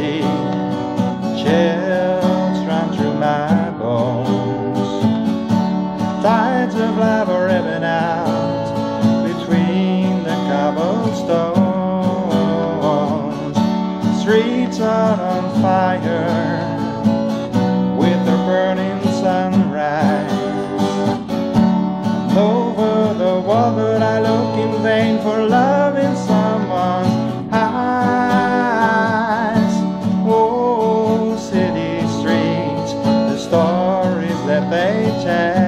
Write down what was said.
see chills run through my bones. Tides of love are ebbing out between the cobblestones. Streets are on fire. for love. change.